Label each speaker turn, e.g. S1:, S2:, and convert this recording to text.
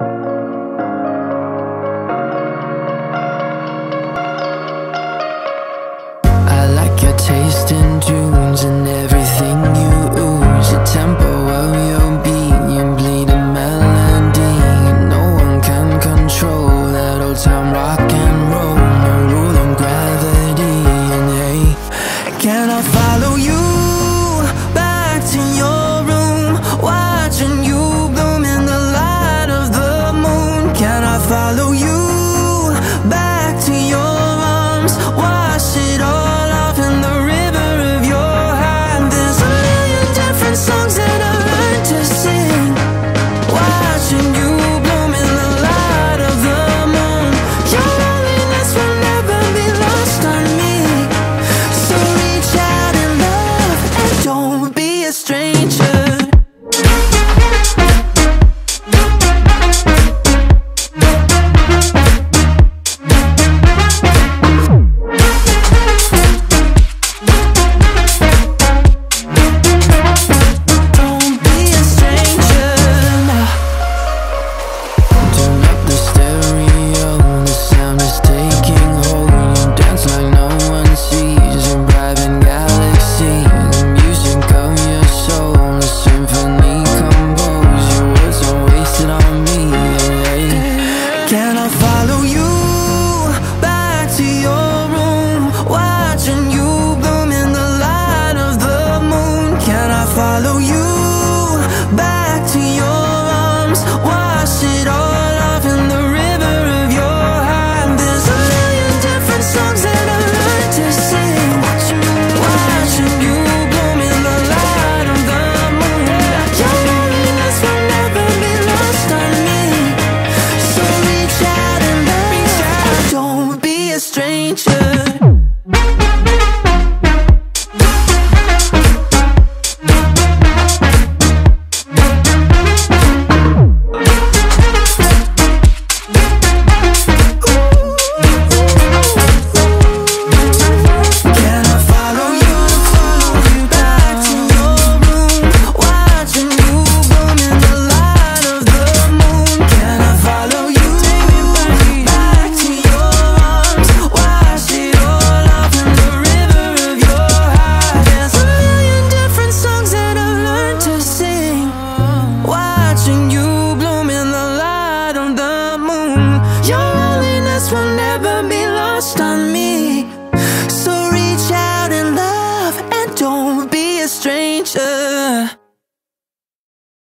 S1: I follow you.